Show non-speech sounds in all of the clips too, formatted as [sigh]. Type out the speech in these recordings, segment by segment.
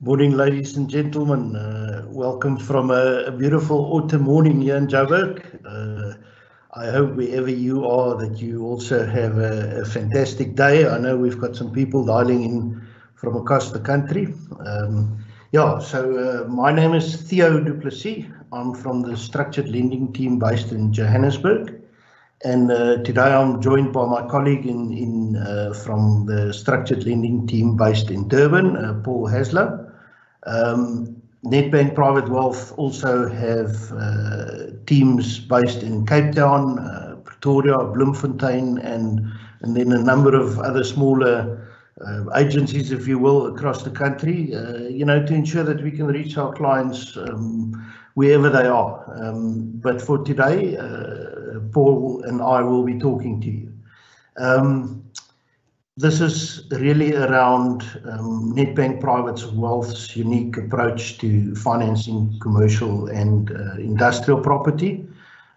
Morning, ladies and gentlemen. Uh, welcome from a, a, beautiful autumn morning here in Joburg. Uh, I hope wherever you are that you also have a, a, fantastic day. I know we've got some people dialing in from across the country. Um, yeah, so uh, my name is Theo du Plessis. I'm from the structured lending team based in Johannesburg. And uh, today I'm joined by my colleague in, in uh, from the structured lending team based in Durban, uh, Paul Haslow. Um, Nedbank Private Wealth also have uh, teams based in Cape Town, uh, Pretoria, Bloemfontein, and and then a number of other smaller uh, agencies, if you will, across the country. Uh, you know, to ensure that we can reach our clients um, wherever they are. Um, but for today, uh, Paul and I will be talking to you. Um, this is really around um, Nedbank Private Wealth's unique approach to financing commercial and uh, industrial property.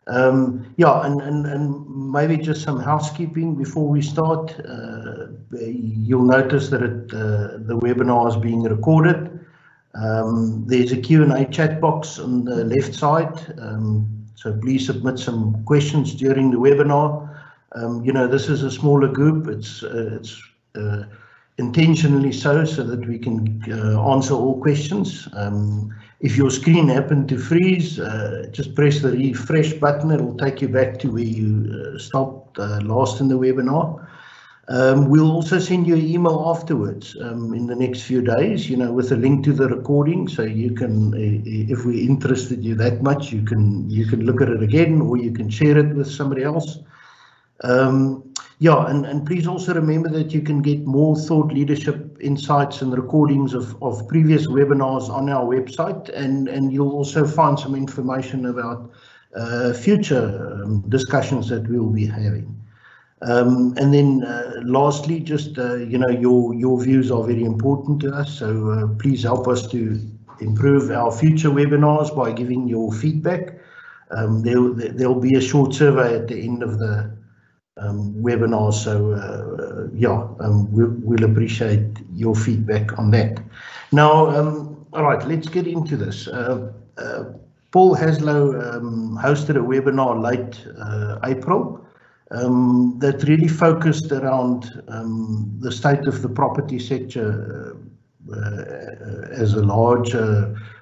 Um, yeah, and, and, and maybe just some housekeeping before we start. Uh, you'll notice that it, uh, the webinar is being recorded. Um, there's a Q&A chat box on the left side, um, so please submit some questions during the webinar. Um, you know, this is a smaller group. It's uh, it's uh, intentionally so, so that we can uh, answer all questions. Um, if your screen happened to freeze, uh, just press the refresh button. It will take you back to where you uh, stopped uh, last in the webinar. Um, we'll also send you an email afterwards um, in the next few days, you know, with a link to the recording, so you can, if we interested you that much, you can you can look at it again, or you can share it with somebody else. Um, yeah, and, and please also remember that you can get more thought leadership insights and recordings of, of previous webinars on our website, and, and you'll also find some information about uh, future um, discussions that we'll be having. Um, and then uh, lastly, just, uh, you know, your, your views are very important to us, so uh, please help us to improve our future webinars by giving your feedback. Um, there, there'll be a short survey at the end of the webinar. So uh, yeah, um, we'll, we'll, appreciate your feedback on that. Now, um, all right, let's get into this. Uh, uh, Paul Haslow um, hosted a webinar late uh, April um, that really focused around um, the state of the property sector uh, uh, as a large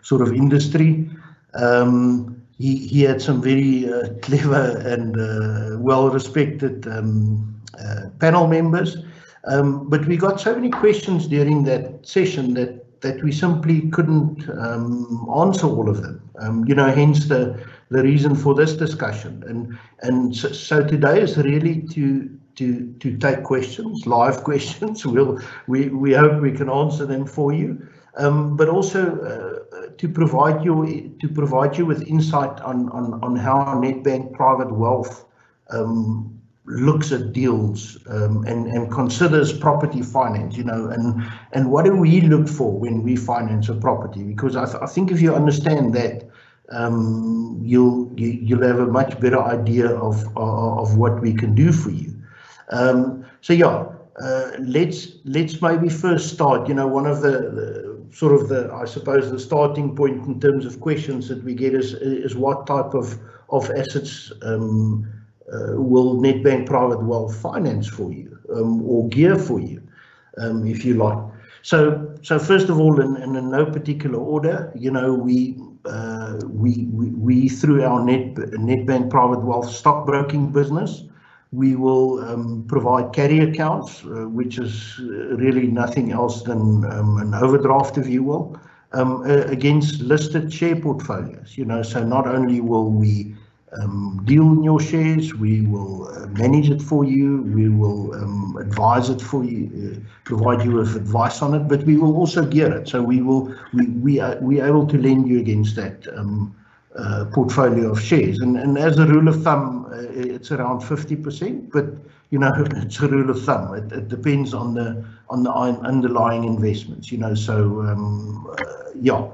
sort of industry. Um, he, he had some very uh, clever and uh, well-respected um, uh, panel members. Um, but we got so many questions during that session that that we simply couldn't um, answer all of them. Um, you know, hence the the reason for this discussion. And and so, so today is really to to to take questions, live [laughs] questions. We'll we we hope we can answer them for you um, but also uh, to provide you to provide you with insight on on on how Nedbank Private Wealth um, looks at deals um, and and considers property finance. You know, and and what do we look for when we finance a property? Because I, th I think if you understand that. Um, you'll you, will you will have a much better idea of, of, of what we can do for you. Um, so yeah, uh, let's let's maybe first start. You know, one of the, the sort of the, I suppose, the starting point in terms of questions that we get is, is what type of, of assets um, uh, will Nedbank Private Wealth finance for you um, or gear for you, um, if you like. So, so first of all, in, in no particular order, you know, we uh, we, we, we through our net Nedbank Private Wealth stockbroking business, we will um, provide carry accounts, uh, which is uh, really nothing else than um, an overdraft, if you will, um, uh, against listed share portfolios. You know, so not only will we um, deal in your shares, we will uh, manage it for you, we will um, advise it for you, uh, provide you with advice on it, but we will also gear it. So we will we we are we are able to lend you against that um, uh, portfolio of shares. And, and as a rule of thumb, uh, it's around 50%, but you know, [laughs] it's a rule of thumb. It, it depends on the on the underlying investments, you know, so um, uh, yeah.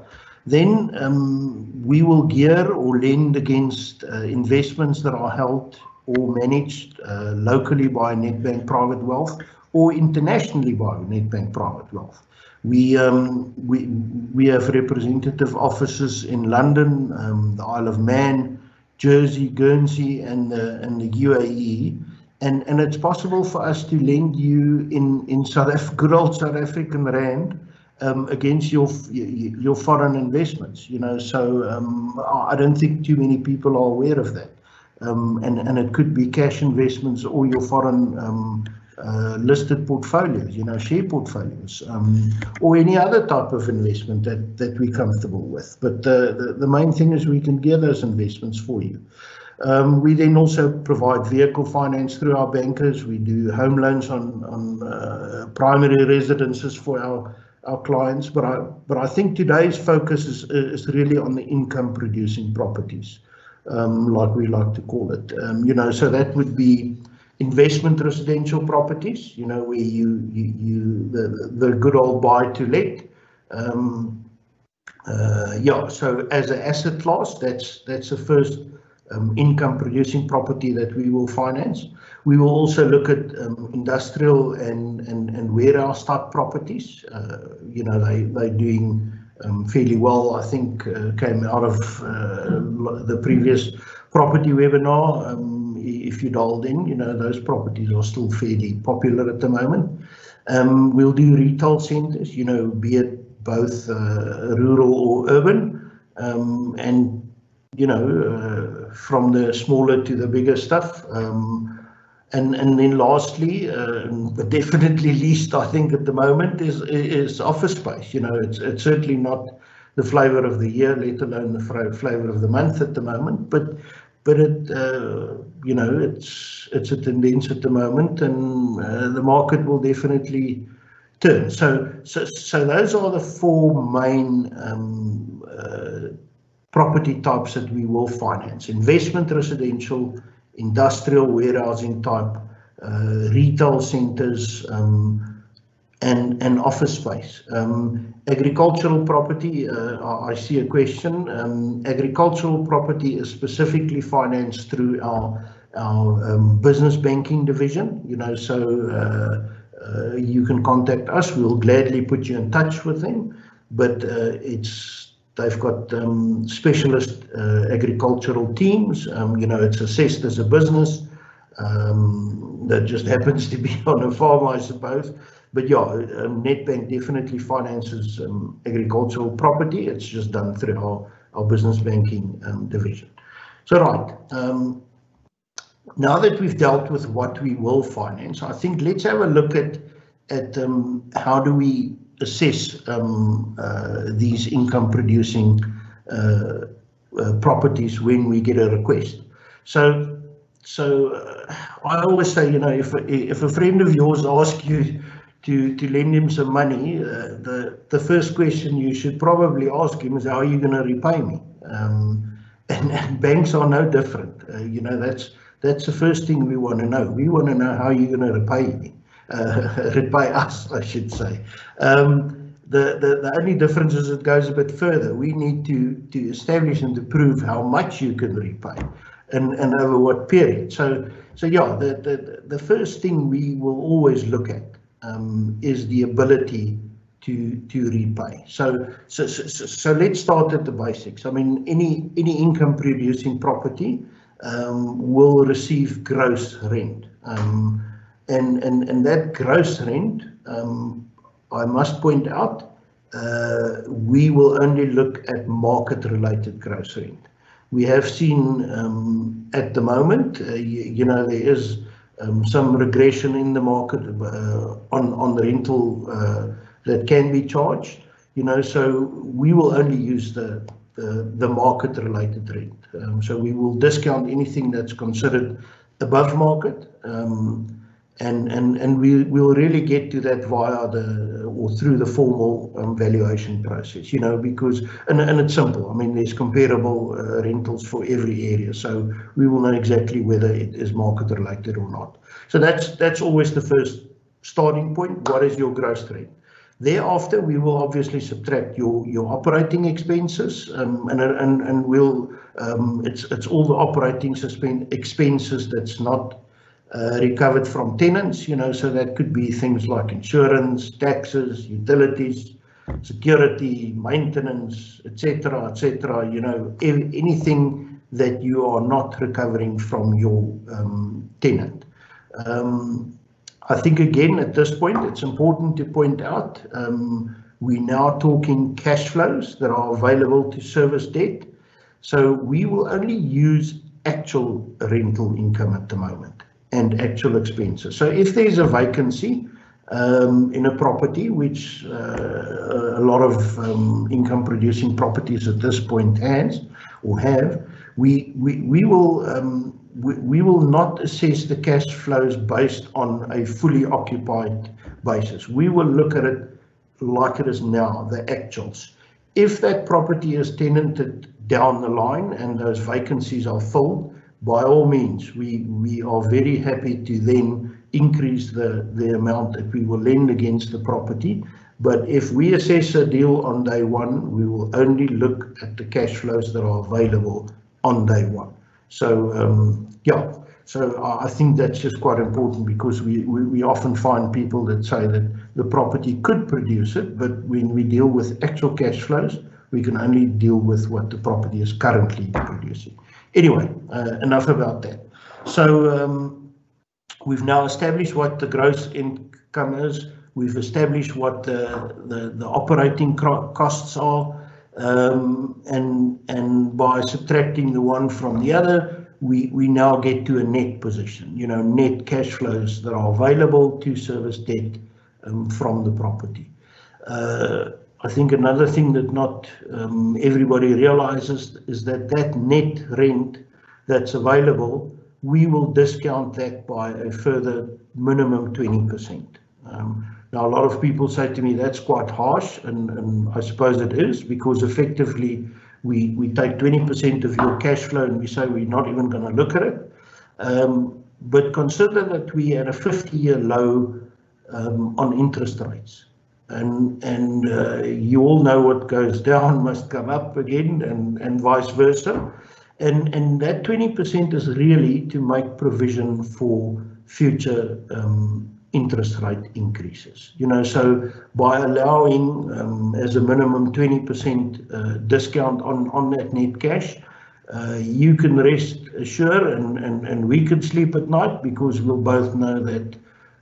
Then um, we will gear or lend against uh, investments that are held or managed uh, locally by Nedbank Private Wealth or internationally by Nedbank Private Wealth We um, we we have representative offices in London, um, the Isle of Man, Jersey, Guernsey, and the and the UAE, and and it's possible for us to lend you in in South Af good old South African rand um, against your your foreign investments. You know, so um, I don't think too many people are aware of that, um, and and it could be cash investments or your foreign um, uh, listed portfolios, you know, share portfolios, um, or any other type of investment that, that we're comfortable with. But the, the, the main thing is we can gear those investments for you. Um, we then also provide vehicle finance through our bankers. We do home loans on, on uh, primary residences for our, our clients. But I, but I think today's focus is, is really on the income producing properties, um, like we like to call it. Um, you know, so that would be investment residential properties, you know, where you, you, you the, the good old buy to let. Um, uh, yeah, so as an asset class, that's that's the first um, income producing property that we will finance. We will also look at um, industrial and, and, and warehouse type properties. Uh, you know, they, they're doing um, fairly well, I think, uh, came out of uh, the previous property webinar. If you dialed in, you know, those properties are still fairly popular at the moment. Um, we'll do retail centres, you know, be it both uh, rural or urban, um, and you know, uh, from the smaller to the bigger stuff. Um, and and then lastly, uh, but definitely least, I think at the moment is is office space. You know, it's it's certainly not the flavour of the year, let alone the flavour of the month at the moment. But but it, uh, you know, it's it's a tendency at the moment, and uh, the market will definitely turn. So, so, so those are the four main um, uh, property types that we will finance: investment, residential, industrial, warehousing type, uh, retail centres. Um, and, and office space. Um, agricultural property, uh, I see a question. Um, agricultural property is specifically financed through our our um, business banking division. You know, so uh, uh, you can contact us. We'll gladly put you in touch with them. But uh, it's they've got um, specialist uh, agricultural teams. Um, you know, it's assessed as a business um, that just [laughs] happens to be on a farm, I suppose but yeah, um, Nedbank definitely finances um, agricultural property. It's just done through our, our business banking um, division. So right, um, now that we've dealt with what we will finance, I think let's have a look at at um, how do we assess um, uh, these income producing uh, uh, properties when we get a request. So so uh, I always say, you know, if if a friend of yours asks you to to lend him some money, uh, the the first question you should probably ask him is, "How are you going to repay me?" Um, [laughs] and, and, banks are no different. Uh, you know, that's that's the first thing we want to know. We want to know how you're going to repay me, uh, [laughs] repay us, I should say. Um, the, the the only difference is it goes a bit further. We need to to establish and to prove how much you can repay, and and over what period. So so yeah, the the the first thing we will always look at um, is the ability to to repay. So, so so so let's start at the basics. I mean, any any income producing property um, will receive gross rent, um, and and and that gross rent, um, I must point out, uh, we will only look at market related gross rent. We have seen um, at the moment, uh, you, you know, there is um, some regression in the market uh, on on the rental uh, that can be charged. You know, so we will only use the the, the market related rent. Um, so we will discount anything that's considered above market. Um, and and and we will really get to that via the or through the formal um, valuation process you know because and, and it's simple. I mean there's comparable uh, rentals for every area. So we will know exactly whether it is market related or not. So that's that's always the first starting point. What is your gross rate thereafter we will obviously subtract your your operating expenses um, and and and we'll um, it's it's all the operating expenses that's not uh, recovered from tenants, you know, so that could be things like insurance, taxes, utilities, security, maintenance, etc., etc. You know, anything that you are not recovering from your um, tenant. Um, I think again at this point it's important to point out um, we're now talking cash flows that are available to service debt. So we will only use actual rental income at the moment and actual expenses. So if there's a vacancy um, in a property, which uh, a lot of um, income producing properties at this point has or have, we, we, we will um, we, we will not assess the cash flows based on a fully occupied basis. We will look at it like it is now, the actuals. If that property is tenanted down the line and those vacancies are filled, by all means, we, we are very happy to then increase the, the amount that we will lend against the property. But if we assess a deal on day one, we will only look at the cash flows that are available on day one. So um, yeah, so I think that's just quite important because we, we, we often find people that say that the property could produce it, but when we deal with actual cash flows, we can only deal with what the property is currently producing. Anyway, uh, enough about that. So um, we've now established what the gross income is. We've established what the, the, the operating costs are. Um, and, and by subtracting the one from the other, we, we now get to a net position, you know, net cash flows that are available to service debt um, from the property. Uh, I think another thing that not um, everybody realizes is that that net rent that's available, we will discount that by a further minimum 20%. Um, now, a lot of people say to me that's quite harsh, and, and I suppose it is because effectively we, we take 20% of your cash flow and we say we're not even going to look at it. Um, but consider that we had a 50 year low um, on interest rates and and uh, you all know what goes down [laughs] must come up again and and vice versa. And and that 20% is really to make provision for future um, interest rate increases. You know so by allowing um, as a minimum 20% uh, discount on on that net cash uh, you can rest assured and, and and we can sleep at night because we'll both know that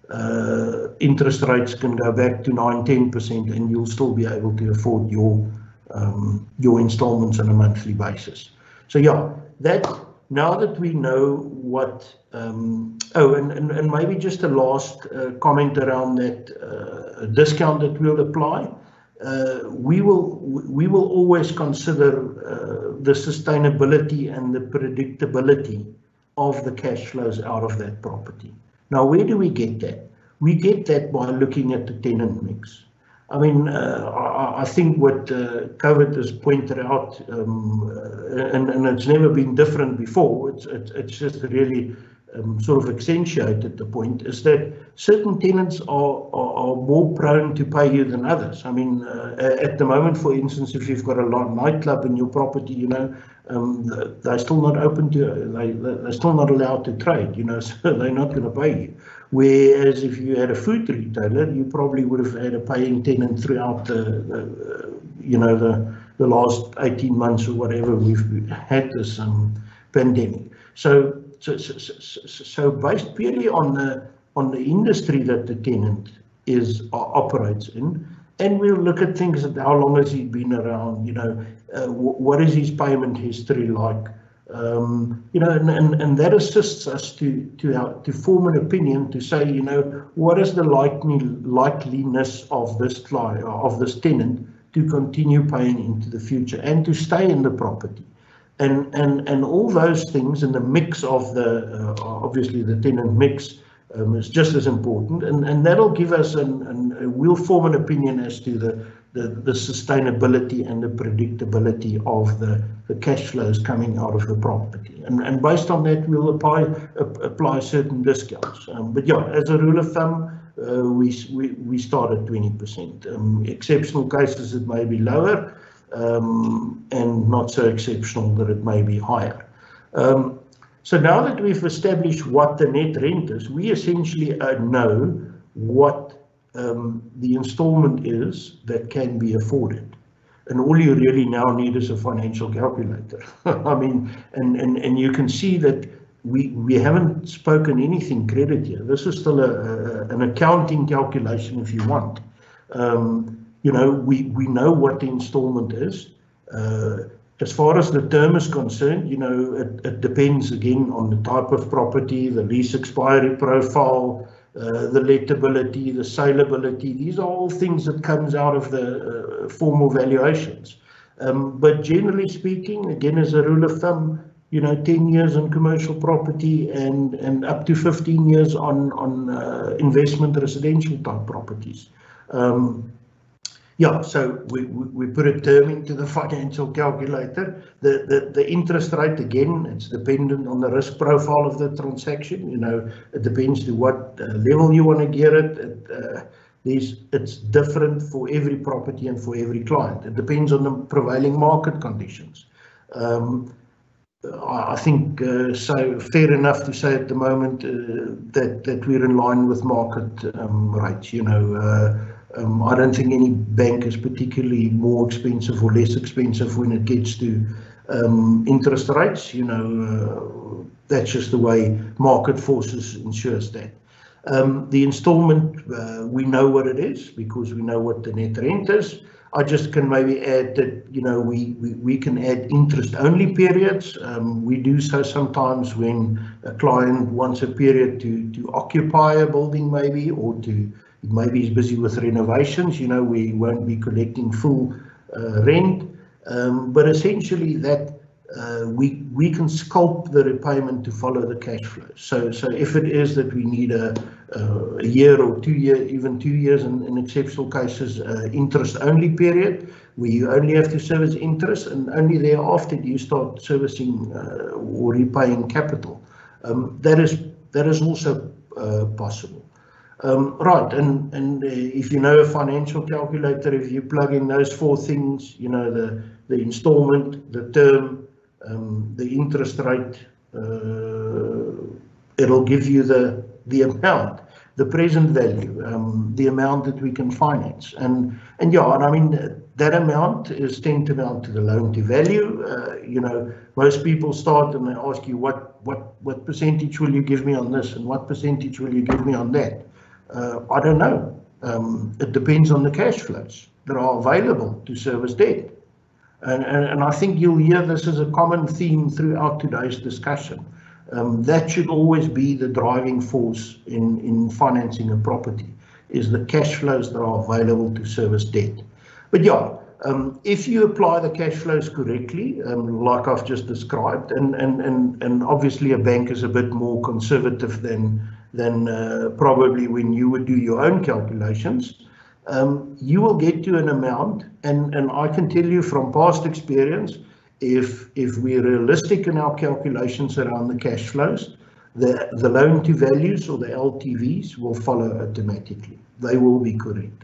uh, interest rates can go back to 9 10% and you'll still be able to afford your um, your installments on a monthly basis. So yeah, that now that we know what um, oh and, and, and maybe just a last uh, comment around that uh, discount that we'll apply. Uh, we will we will always consider uh, the sustainability and the predictability of the cash flows out of that property. Now, where do we get that? We get that by looking at the tenant mix. I mean, uh, I, I, think what uh, COVID has pointed out, um, uh, and, and, it's never been different before, it's, it's, it's just really um, sort of accentuated the point, is that certain tenants are, are, are, more prone to pay you than others. I mean, uh, at the moment, for instance, if you've got a nightclub in your property, you know, um, they're still not open to, they, they're still not allowed to trade, you know, [laughs] so they're not going to pay you. Whereas if you had a food retailer, you probably would have had a paying tenant throughout the, the you know, the, the last 18 months or whatever we've had this um, pandemic. So, so, so, so based purely on the on the industry that the tenant is operates in, and we'll look at things at how long has he been around, you know, uh, what is his payment history like, um, you know, and, and, and that assists us to to to form an opinion to say, you know, what is the likely likeliness of this client of this tenant to continue paying into the future and to stay in the property, and and and all those things in the mix of the uh, obviously the tenant mix um, is just as important, and and that'll give us an, an we'll form an opinion as to the the, the sustainability and the predictability of the, the cash flows coming out of the property. And, and based on that, we'll apply, apply certain discounts. Um, but yeah, as a rule of thumb, uh, we, we, we start at 20%. Um, exceptional cases, it may be lower, and not so exceptional that it may be higher. Um, So now that we've established what the net rent is, we essentially uh, know what um, the installment is that can be afforded. And all you really now need is a financial calculator. [laughs] I mean, and, and, and you can see that we, we haven't spoken anything credit here. This is still a, a an accounting calculation if you want. Um, you know, we, we know what the installment is. Uh, as far as the term is concerned, you know, it, it depends again on the type of property, the lease expiry profile, uh, the lettability, the saleability. These are all things that comes out of the uh, formal valuations. Um, but generally speaking, again, as a rule of thumb, you know, 10 years on commercial property and, and up to 15 years on, on uh, investment residential type properties. Um, yeah, so we, we, put a term into the financial calculator. The, the, the interest rate, again, it's dependent on the risk profile of the transaction. You know, it depends to what uh, level you want to gear it. it uh, it's different for every property and for every client. It depends on the prevailing market conditions. Um, I think uh, so fair enough to say at the moment uh, that that we're in line with market um, rates. You know, uh, um, I don't think any bank is particularly more expensive or less expensive when it gets to um, interest rates. You know, uh, that's just the way market forces ensures that. Um, the installment, uh, we know what it is because we know what the net rent is. I just can maybe add that, you know, we, we, we can add interest only periods. Um, we do so sometimes when a client wants a period to, to occupy a building maybe or to maybe he's busy with renovations, you know, we won't be collecting full uh, rent. Um, but essentially that uh, we we can sculpt the repayment to follow the cash flow. So so if it is that we need a, a year or two year, even two years in, in exceptional cases, uh, interest only period, where you only have to service interest and only thereafter do you start servicing uh, or repaying capital. Um, that is that is also uh, possible. Um, right, and and uh, if you know a financial calculator, if you plug in those four things, you know the the installment, the term, um, the interest rate, uh, it'll give you the the amount, the present value, um, the amount that we can finance, and and yeah, and I mean that amount is tantamount to the loan to value. Uh, you know, most people start and they ask you what what what percentage will you give me on this, and what percentage will you give me on that I don't know. Um, it depends on the cash flows that are available to service debt. And, and, and, I think you'll hear this as a common theme throughout today's discussion. Um, that should always be the driving force in, in financing a property, is the cash flows that are available to service debt. But yeah, um, if you apply the cash flows correctly, um, like I've just described, and, and, and, and obviously a bank is a bit more conservative than than uh, probably when you would do your own calculations, um, you will get to an amount. And, and I can tell you from past experience, if, if we're realistic in our calculations around the cash flows, the, the loan to values or the LTVs will follow automatically. They will be correct.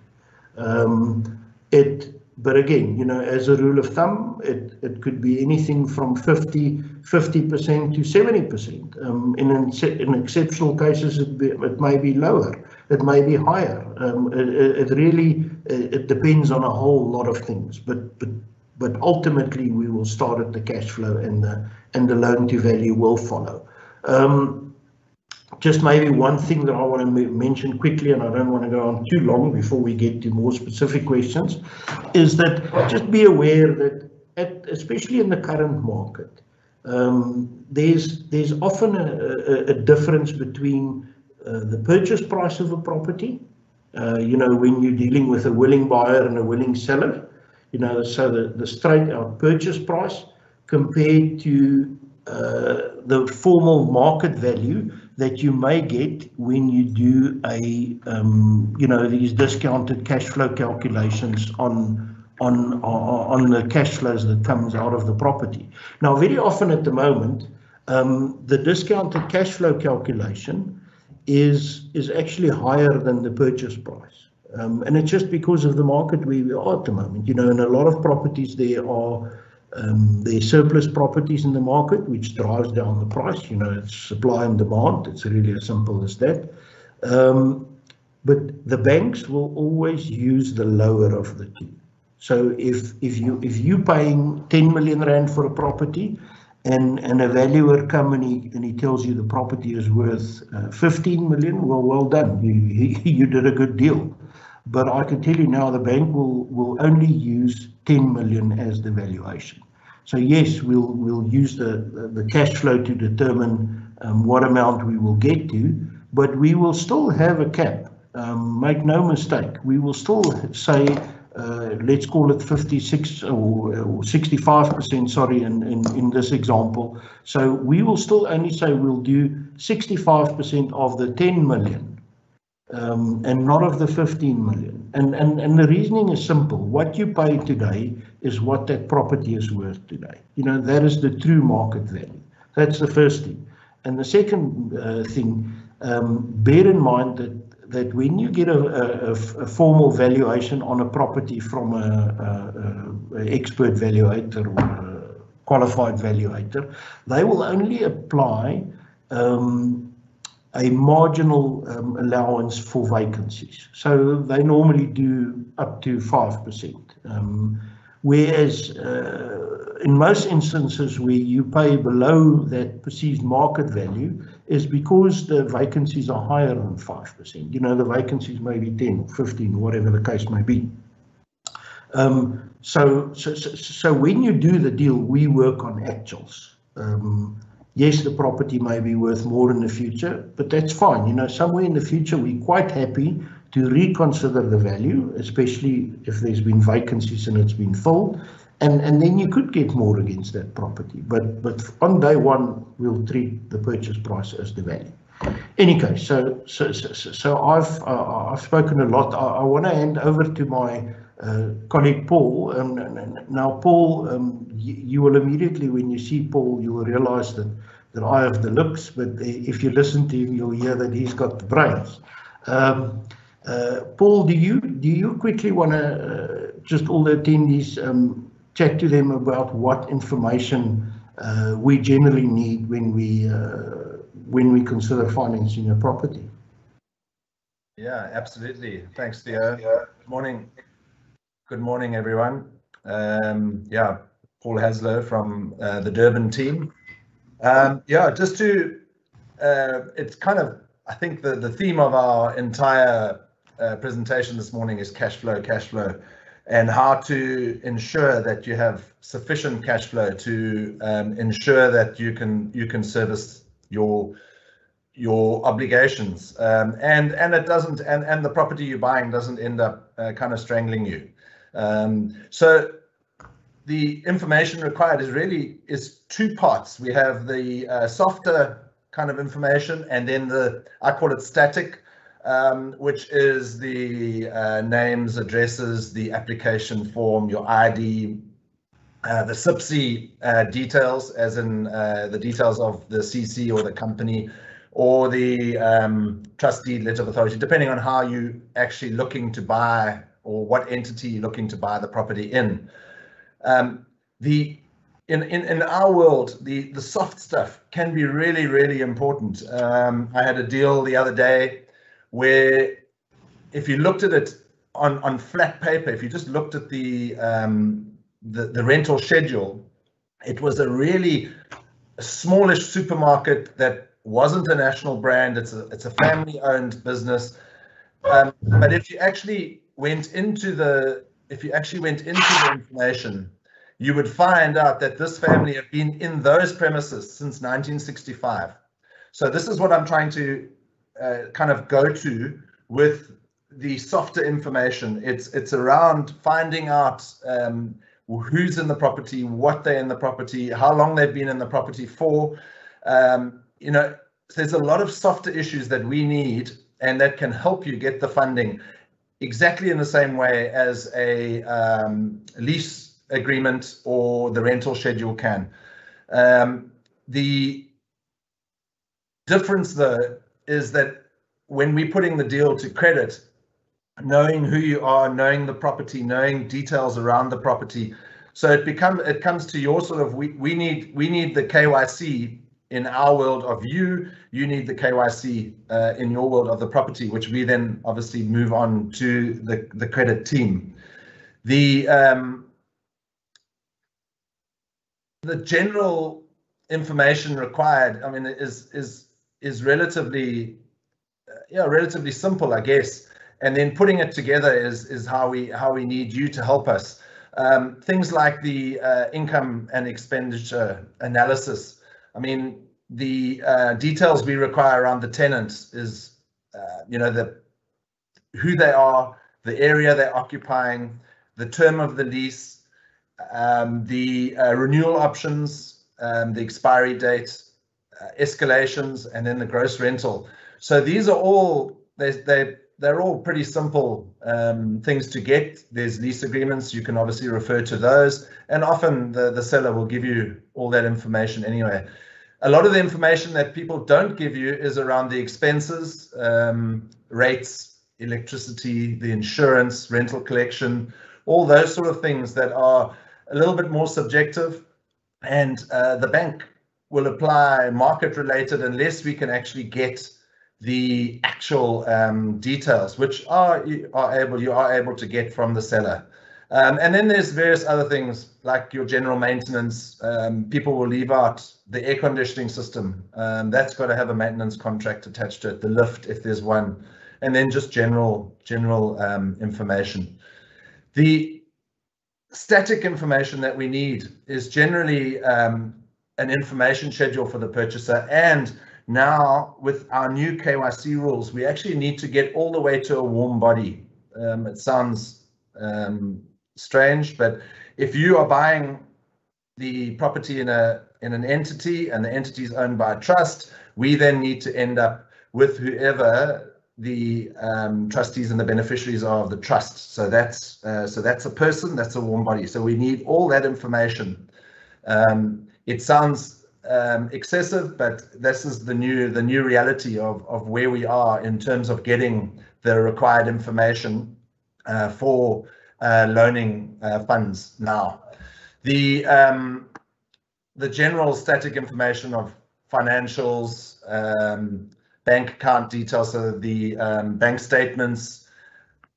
Um, it but again, you know, as a rule of thumb, it, it could be anything from 50, 50% to 70%. Um, in, in exceptional cases, it, be, it may be lower, it may be higher. Um, it, it really it depends on a whole lot of things, but, but, but ultimately we will start at the cash flow and the, and the loan to value will follow. Um, just maybe one thing that I want to mention quickly, and I don't want to go on too long before we get to more specific questions, is that just be aware that, at, especially in the current market, um, there's there's often a, a, a difference between uh, the purchase price of a property, uh, you know, when you're dealing with a willing buyer and a willing seller, you know, so the, the straight out purchase price compared to uh, the formal market value that you may get when you do a, um, you know, these discounted cash flow calculations on on on the cash flows that comes out of the property. Now, very often at the moment, um, the discounted cash flow calculation is is actually higher than the purchase price. Um, and it's just because of the market where we are at the moment. You know, in a lot of properties there are um, there's surplus properties in the market, which drives down the price. You know, it's supply and demand. It's really as simple as that. Um, but the banks will always use the lower of the two. So if if you if you paying 10 million rand for a property, and and a valuer come and he and he tells you the property is worth uh, 15 million, well well done, you [laughs] you did a good deal. But I can tell you now, the bank will will only use 10 million as the valuation. So yes, we'll we'll use the the cash flow to determine um, what amount we will get to, but we will still have a cap. Um, make no mistake, we will still say uh, let's call it 56 or, or 65%, sorry, in, in, in this example. So we will still only say we'll do 65% of the 10 million um, and not of the 15 million. And, and, and the reasoning is simple. What you pay today is what that property is worth today. You know, that is the true market value. That's the first thing. And the second uh, thing, um, bear in mind that that when you get a, a, a, formal valuation on a property from a, expert valuator or qualified valuator, they will only apply um, a marginal um, allowance for vacancies. So they normally do up to 5%. Um, whereas uh, in most instances where you pay below that perceived market value is because the vacancies are higher than 5%. You know, the vacancies may be 10 or 15, whatever the case may be. Um, so, so, so, when you do the deal, we work on actuals. Um, yes, the property may be worth more in the future, but that's fine. You know, somewhere in the future, we're quite happy to reconsider the value, especially if there's been vacancies and it's been filled. And, and then you could get more against that property. But but on day one, we'll treat the purchase price as the value. Any case, so so so, so I've uh, I've spoken a lot. I, I want to hand over to my uh, colleague Paul. Um, now, Paul, um, you, you, will immediately, when you see Paul, you will realize that, that I have the looks, but if you listen to him, you'll hear that he's got the brains. Um, uh, Paul, do you do you quickly want to uh, just all the attendees um, chat to them about what information uh, we generally need when we uh, when we consider financing a property? Yeah, absolutely. Thanks, Theo. Good morning. Good morning, everyone. Um, yeah, Paul Haslow from uh, the Durban team. Um, yeah, just to, uh, it's kind of, I think the, the theme of our entire uh, presentation this morning is cash flow, cash flow, and how to ensure that you have sufficient cash flow to um, ensure that you can you can service your your obligations um, and and it doesn't and and the property you're buying doesn't end up uh, kind of strangling you um, so the information required is really is two parts. We have the uh, softer kind of information and then the i call it static um, which is the uh, names, addresses, the application form, your ID, uh, the CIPC uh, details, as in uh, the details of the CC or the company, or the um, trust deed letter of authority, depending on how you actually looking to buy or what entity you're looking to buy the property in. Um, the in, in, in our world, the, the soft stuff can be really, really important. Um, I had a deal the other day where if you looked at it on, on flat paper, if you just looked at the, um, the, the rental schedule, it was a really smallish supermarket that wasn't a national brand. It's a, it's a family owned business. Um, but if you actually went into the, if you actually went into the information, you would find out that this family have been in those premises since 1965. So this is what I'm trying to uh, kind of go to with the softer information. It's it's around finding out um, who's in the property, what they're in the property, how long they've been in the property for. Um, you know, there's a lot of softer issues that we need and that can help you get the funding exactly in the same way as a um, lease agreement or the rental schedule can. Um, the difference though is that when we're putting the deal to credit, knowing who you are, knowing the property, knowing details around the property, So it become it comes to your sort of we we need we need the KYC in our world of you, you need the KYC uh, in your world of the property, which we then obviously move on to the, the credit team. The um, the general information required, I mean, is is is relatively uh, yeah relatively simple, I guess. And then putting it together is is how we how we need you to help us. Um, things like the uh, income and expenditure analysis. I mean, the uh, details we require around the tenants is, uh, you know, the who they are, the area they're occupying, the term of the lease, um, the uh, renewal options, um, the expiry date, uh, escalations, and then the gross rental. So these are all they they they're all pretty simple um, things to get. There's lease agreements. You can obviously refer to those, and often the the seller will give you all that information anyway. A lot of the information that people don't give you is around the expenses, um, rates, electricity, the insurance, rental collection, all those sort of things that are a little bit more subjective. And uh, the bank will apply market related unless we can actually get the actual um, details, which are are able you are able to get from the seller. Um, and then there's various other things like your general maintenance. Um, people will leave out the air conditioning system. Um, that's got to have a maintenance contract attached to it. The lift, if there's one, and then just general general um, information. The static information that we need is generally um, an information schedule for the purchaser. And now with our new KYC rules, we actually need to get all the way to a warm body. Um, it sounds um, strange, but if you are buying the property in a in an entity and the entity is owned by a trust, we then need to end up with whoever the um, trustees and the beneficiaries are of the trust. So that's uh, so that's a person, that's a warm body. So we need all that information. Um, it sounds um, excessive, but this is the new the new reality of of where we are in terms of getting the required information uh, for loaning uh, funds now. The um, the general static information of financials, um, bank account details, so the um, bank statements.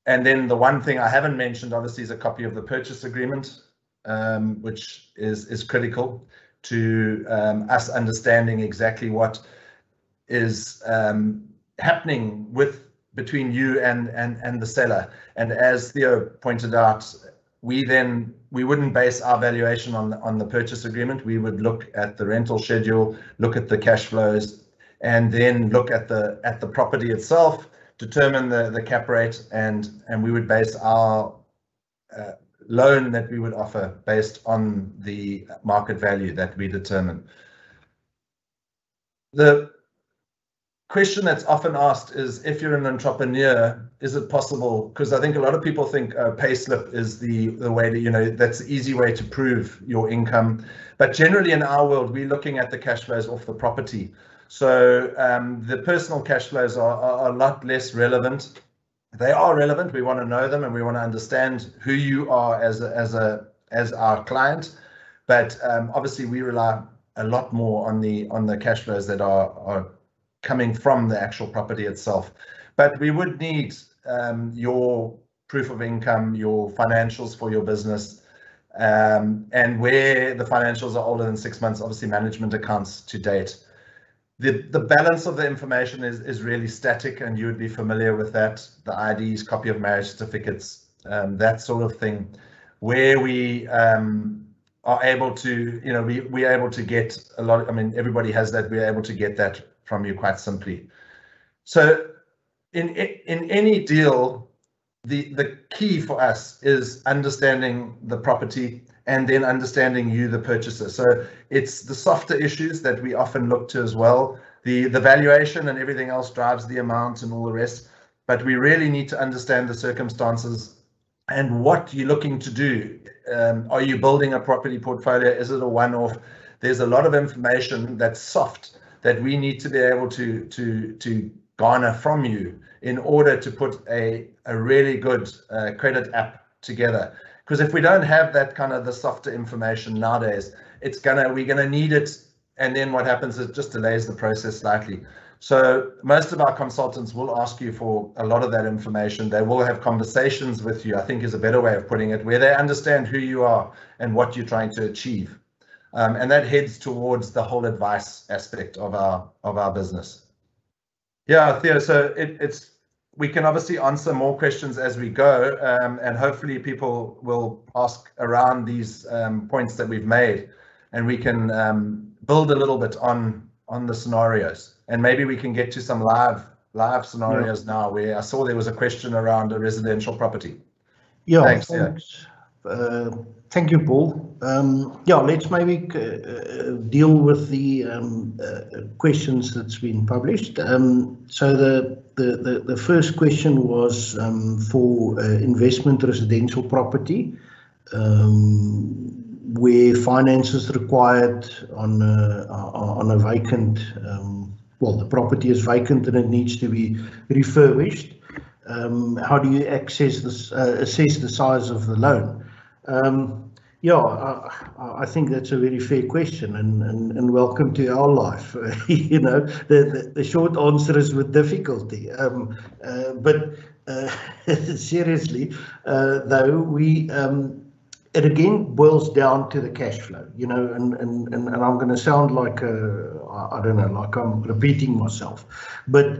And then the one thing I haven't mentioned, obviously, is a copy of the purchase agreement, um, which is, is critical to um, us understanding exactly what is um, happening with between you and, and, and the seller. And as Theo pointed out, we then we wouldn't base our valuation on on the purchase agreement. We would look at the rental schedule, look at the cash flows, and then look at the at the property itself, determine the the cap rate, and and we would base our uh, loan that we would offer based on the market value that we determine. The question that's often asked is if you're an entrepreneur, is it possible? Because I think a lot of people think a payslip is the the way to, you know, that's the easy way to prove your income. But generally in our world, we're looking at the cash flows off the property. So um, the personal cash flows are, are, a lot less relevant. They are relevant. We want to know them and we want to understand who you are as a, as a as our client. But um, obviously, we rely a lot more on the on the cash flows that are are coming from the actual property itself. But we would need um, your proof of income, your financials for your business, um, and where the financials are older than six months, obviously management accounts to date. The, the balance of the information is, is really static and you would be familiar with that, the IDs, copy of marriage certificates, um, that sort of thing, where we um, are able to, you know, we, we're able to get a lot, I mean, everybody has that, we're able to get that from you quite simply. So in, in any deal, the, the key for us is understanding the property and then understanding you, the purchaser. So it's the softer issues that we often look to as well. The, the valuation and everything else drives the amount and all the rest. But we really need to understand the circumstances and what you're looking to do. Um, are you building a property portfolio? Is it a one-off? There's a lot of information that's soft that we need to be able to to to garner from you in order to put a a really good uh, credit app together. Because if we don't have that kind of the softer information nowadays, it's gonna we're gonna need it, and then what happens is it just delays the process slightly. So most of our consultants will ask you for a lot of that information. They will have conversations with you, I think is a better way of putting it, where they understand who you are and what you're trying to achieve. Um, and that heads towards the whole advice aspect of our of our business. Yeah, Theo, so it, it's we can obviously answer more questions as we go, um, and hopefully people will ask around these um, points that we've made, and we can um, build a little bit on on the scenarios, and maybe we can get to some live live scenarios yeah. now. Where I saw there was a question around a residential property. Yeah, thanks. thanks. Yeah. Uh, thank you, Paul. Um, yeah, let's maybe uh, deal with the um, uh, questions that's been published. Um, so the, the, the, the, first question was um, for uh, investment residential property, um, where finance is required on a, on a vacant, um, well, the property is vacant and it needs to be refurbished. How do you access this, uh, assess the size of the loan? Um, yeah, I, I, think that's a very fair question and, and, and welcome to our life. [laughs] you know, the, the, the, short answer is with difficulty. Um, uh, but uh, [laughs] seriously, uh, though, we um, it again boils down to the cash flow, you know, and, and, and, and I'm going to sound like, a, I don't know, like I'm repeating myself, but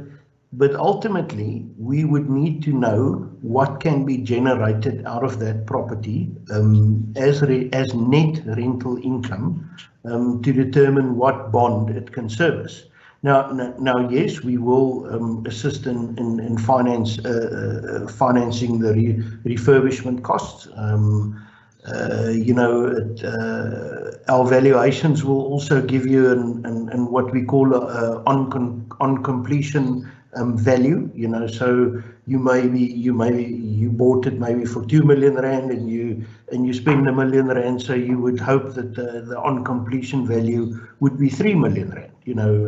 but ultimately, we would need to know what can be generated out of that property um, as, as net rental income um, to determine what bond it can service. Now, now, yes, we will um, assist in, in, in finance, uh, uh, financing the re refurbishment costs. Um, uh, you know, it, uh, our valuations will also give you an, an, an what we call a, a on, on completion um, value, you know, so you maybe you maybe you bought it maybe for two million rand and you and you spend a million rand, so you would hope that the, the on completion value would be three million rand. You know,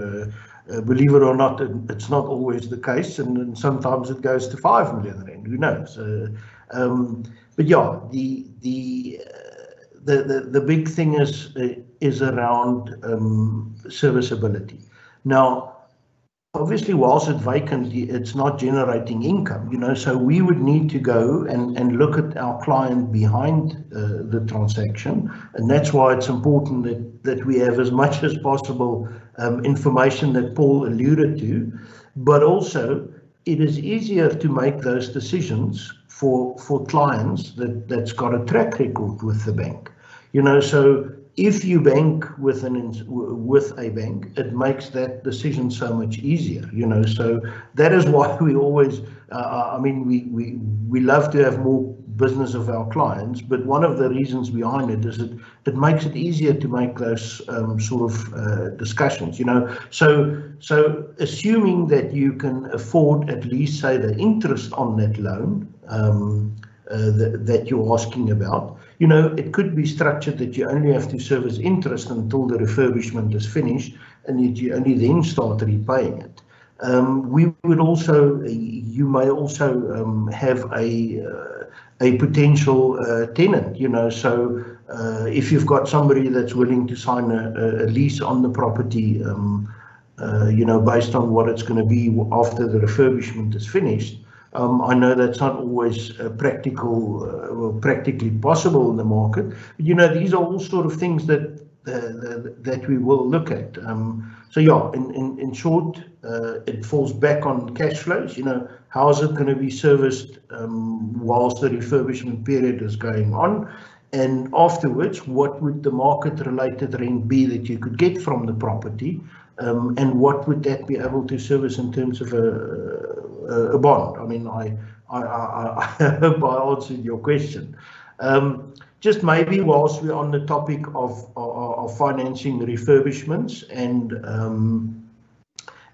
uh, uh, believe it or not, it's not always the case, and, and sometimes it goes to five million rand. Who knows? Uh, um, but yeah, the the, uh, the the the big thing is uh, is around um, serviceability. Now obviously whilst it's vacant it's not generating income you know so we would need to go and and look at our client behind uh, the transaction. And that's why it's important that that we have as much as possible um, information that paul alluded to. But also it is easier to make those decisions for for clients that that's got a track record with the bank. You know so if you bank with an with a bank, it makes that decision so much easier. You know, so that is why we always. Uh, I mean, we we we love to have more business of our clients, but one of the reasons behind it is that it makes it easier to make those um, sort of uh, discussions. You know, so so assuming that you can afford at least say the interest on that loan um, uh, that, that you're asking about you know, it could be structured that you only have to service interest until the refurbishment is finished and that you only then start repaying it. Um, we would also, you may also um, have a, uh, a potential uh, tenant, you know, so uh, if you've got somebody that's willing to sign a, a lease on the property, um, uh, you know, based on what it's going to be after the refurbishment is finished, um, I know that's not always uh, practical, uh, well, practically possible in the market. But, you know, these are all sort of things that uh, that we will look at. Um, so yeah, in in, in short, uh, it falls back on cash flows. You know, how is it going to be serviced um, whilst the refurbishment period is going on? And afterwards, what would the market-related rent be that you could get from the property? Um, and what would that be able to service in terms of a, a bond. I mean, I, I, I, I hope [laughs] I answered your question. Um, just maybe whilst we're on the topic of, of, of financing refurbishments and um,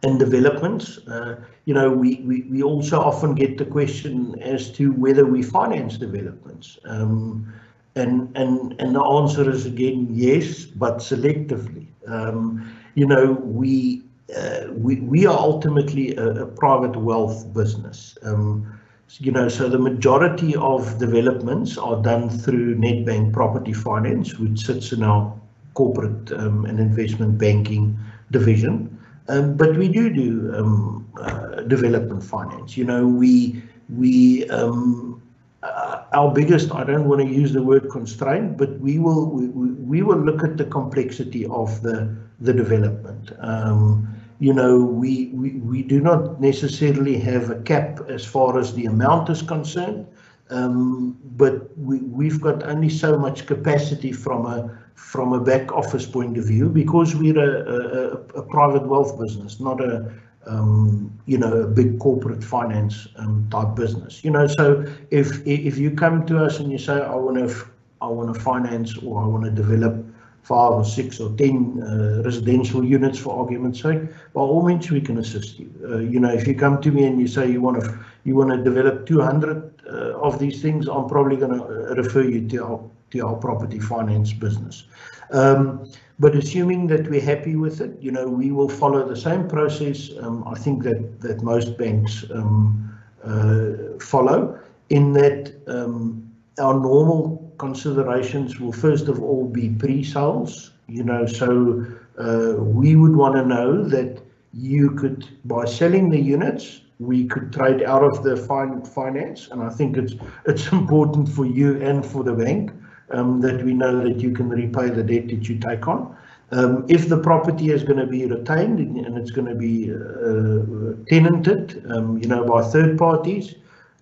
and developments, uh, you know, we, we, we also often get the question as to whether we finance developments. Um, and, and, and the answer is again, yes, but selectively. Um, you know, we uh, we, we are ultimately a, a, private wealth business. Um, you know, so the majority of developments are done through Nedbank Property Finance, which sits in our corporate um, and investment banking division. Um, but we do do um, uh, development finance. You know, we we um, uh, our biggest. I don't want to use the word constraint, but we will we, we will look at the complexity of the the development. Um, you know, we, we, we do not necessarily have a cap as far as the amount is concerned, um, but we, we've got only so much capacity from a from a back office point of view because we're a, a, a private wealth business, not a um, you know a big corporate finance um, type business. You know, so if if you come to us and you say I want to I want to finance or I want to develop five or six or ten uh, residential units for argument's sake, by all means we can assist you. Uh, you know, if you come to me and you say you want to you want to develop 200 uh, of these things, I'm probably going to uh, refer you to our to our property finance business. Um, but assuming that we're happy with it, you know, we will follow the same process. Um, I think that that most banks um, uh, follow in that um, our normal considerations will first of all be pre-sales, you know, so uh, we would want to know that you could, by selling the units, we could trade out of the fin finance. And I think it's it's [laughs] important for you and for the bank um, that we know that you can repay the debt that you take on. Um, if the property is going to be retained and it's going to be uh, tenanted, um, you know, by third parties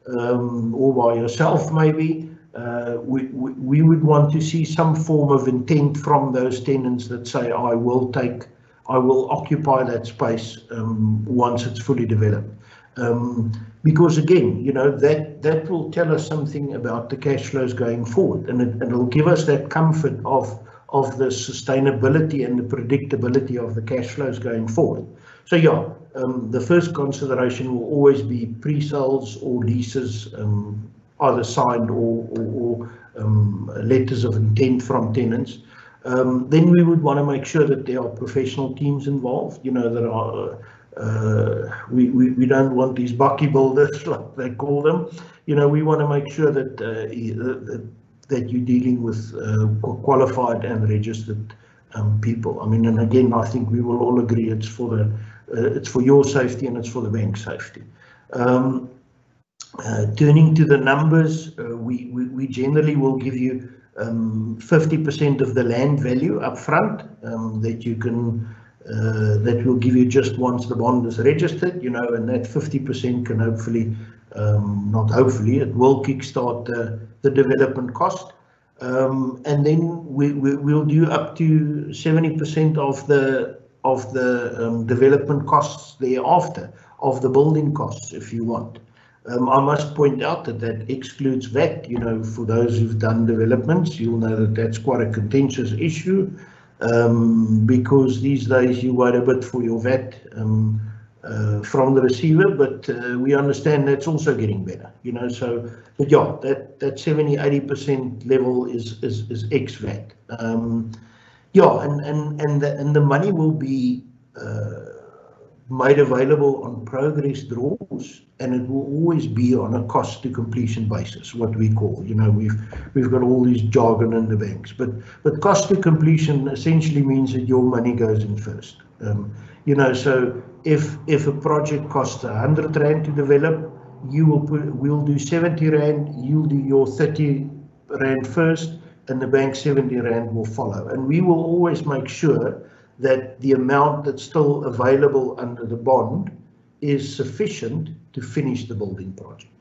um, or by yourself maybe, uh, we, we, we would want to see some form of intent from those tenants that say, I will take, I will occupy that space um, once it's fully developed. Um, because again, you know, that, that will tell us something about the cash flows going forward and it, it'll give us that comfort of, of the sustainability and the predictability of the cash flows going forward. So yeah, um, the first consideration will always be pre-sales or leases, um, either signed or, or, or um, letters of intent from tenants. Um, then we would want to make sure that there are professional teams involved, you know, that are, uh, we, we, we don't want these bakkie builders, [laughs] like they call them. You know, we want to make sure that, uh, that you're dealing with uh, qualified and registered um, people. I mean, and again, I think we will all agree it's for the, uh, it's for your safety and it's for the bank safety. Um, turning to the numbers, uh, we, generally will give you 50% um, of the land value up front um, uh, that will give you just once the bond is registered, you know, and that 50% can hopefully, um, not hopefully, it will kickstart the, development cost. And then we, we, will do up to 70% of the development costs thereafter, of the building costs, if you want. Um, I must point out that that excludes VAT. You know, for those who've done developments, you'll know that that's quite a contentious issue um, because these days you wait a bit for your VAT um, uh, from the receiver, but uh, we understand that's also getting better. You know, so but yeah, that that 70, 80 percent level is is is ex VAT. Um, yeah, and and and the and the money will be. Uh, made available on progress draws and it will always be on a cost to completion basis what we call you know we've we've got all these jargon in the banks. But but cost to completion essentially means that your money goes in first. Um, you know so if if a project costs 100 rand to develop you will put we'll do 70 rand you'll do your 30 rand first and the bank 70 rand will follow. And we will always make sure that the amount that's still available under the bond is sufficient to finish the building project.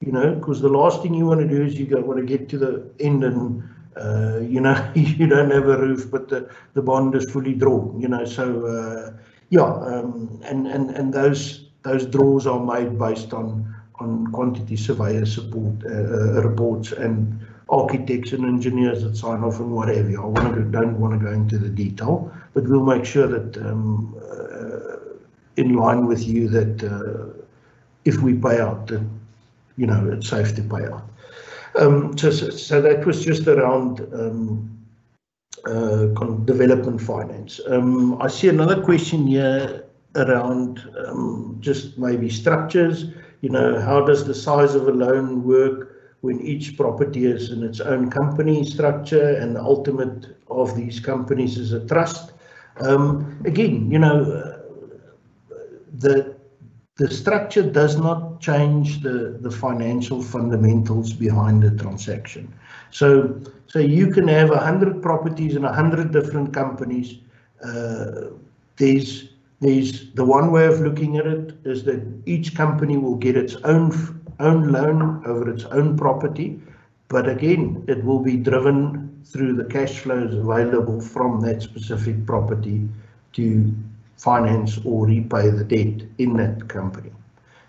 You know, because the last thing you want to do is you want to get to the end and uh, you know [laughs] you don't have a roof, but the the bond is fully drawn. You know, so uh, yeah, um, and and and those those draws are made based on on quantity surveyor support uh, uh reports and architects and engineers that sign off and whatever. I want to, don't want to go into the detail, but we'll make sure that um, uh, in line with you that uh, if we pay out, that you know it's safe to pay out. Um, so, so that was just around um, uh, development finance. Um, I see another question here around um, just maybe structures You know, how does the size of a loan work when each property is in its own company structure and the ultimate of these companies is a trust? Um, again, you know, uh, the the structure does not change the, the financial fundamentals behind the transaction. So, so you can have a hundred properties in a hundred different companies. Uh, there's there's the one way of looking at it is that each company will get its own own loan over its own property, but again, it will be driven through the cash flows available from that specific property to finance or repay the debt in that company.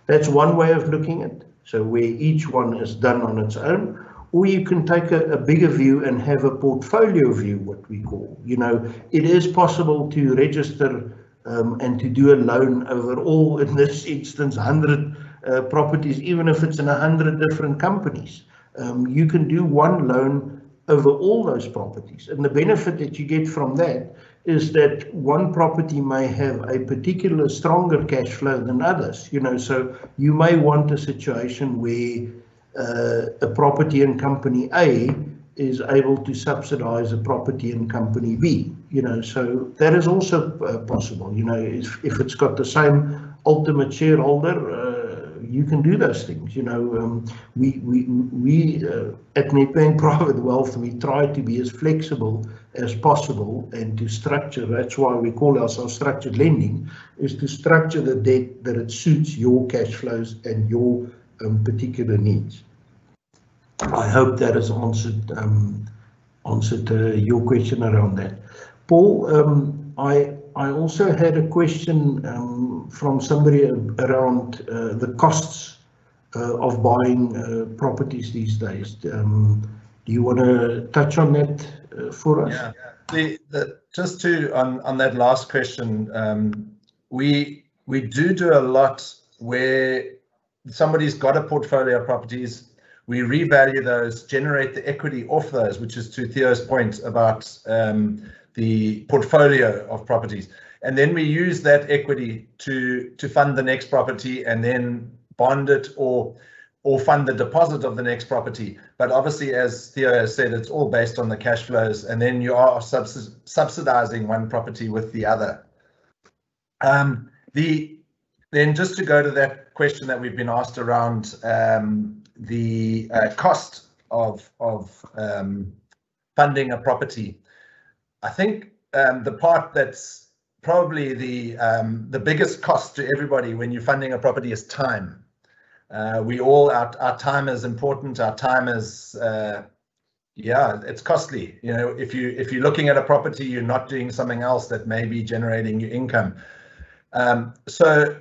That's one way of looking at it. So where each one is done on its own, or you can take a, a, bigger view and have a portfolio view, what we call. You know, it is possible to register um, and to do a loan over all, in this instance, 100 uh, properties, even if it's in 100 different companies. Um, you can do one loan over all those properties. And the benefit that you get from that is that one property may have a particular stronger cash flow than others. You know, so you may want a situation where uh, a property in company A is able to subsidize a property in company B. You know, so that is also uh, possible. You know, if, if it's got the same ultimate shareholder, uh, you can do those things. You know, um, we we we uh, at Nedbank Private Wealth we try to be as flexible as possible and to structure. That's why we call ourselves structured lending, is to structure the debt that it suits your cash flows and your um, particular needs. I hope that has answered um, answered uh, your question around that. Paul, um, I I also had a question um, from somebody around uh, the costs uh, of buying uh, properties these days. Um, do you want to touch on that uh, for us? Yeah, the, the, just to on on that last question, um, we we do do a lot where somebody's got a portfolio of properties. We revalue those, generate the equity off those, which is to Theo's point about um, the portfolio of properties. And then we use that equity to, to fund the next property and then bond it or or fund the deposit of the next property. But obviously, as Theo has said, it's all based on the cash flows, and then you are subsidizing one property with the other. Um, the then just to go to that question that we've been asked around um, the uh, cost of of um, funding a property. I think um, the part that's probably the um, the biggest cost to everybody when you're funding a property is time. Uh, we all our, our time is important. Our time is uh, yeah, it's costly. You know, if you if you're looking at a property, you're not doing something else that may be generating your income. Um, so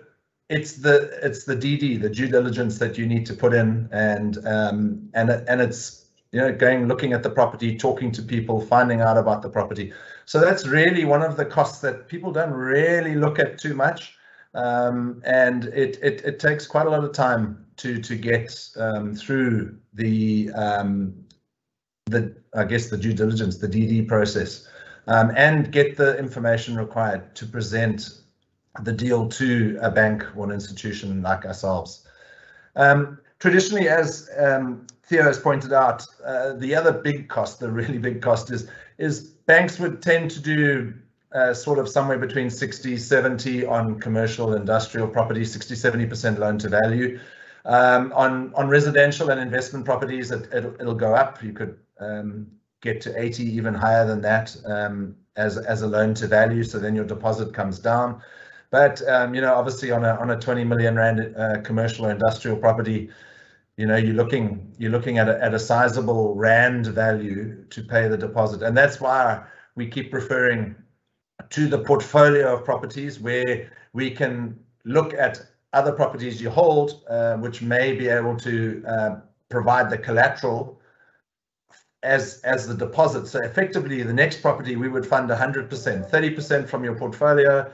it's the it's the DD, the due diligence that you need to put in, and um, and and it's you know, going looking at the property, talking to people, finding out about the property. So that's really one of the costs that people don't really look at too much. Um, and it, it, it takes quite a lot of time to to get um, through the um, the I guess the due diligence, the DD process, um, and get the information required to present the deal to a bank or an institution like ourselves. Um, traditionally, as um, Theo has pointed out, uh, the other big cost, the really big cost is, is banks would tend to do uh, sort of somewhere between 60, 70 on commercial industrial property, 60, 70% loan to value. Um, on, on residential and investment properties, it, it'll, it'll go up. You could um, get to 80, even higher than that um, as, as a loan to value. So then your deposit comes down. But, um, you know, obviously on a, on a 20 million rand uh, commercial or industrial property, you know, you're looking you're looking at a, at a sizable rand value to pay the deposit, and that's why we keep referring to the portfolio of properties where we can look at other properties you hold, uh, which may be able to uh, provide the collateral as as the deposit. So effectively, the next property we would fund 100%, 30% from your portfolio,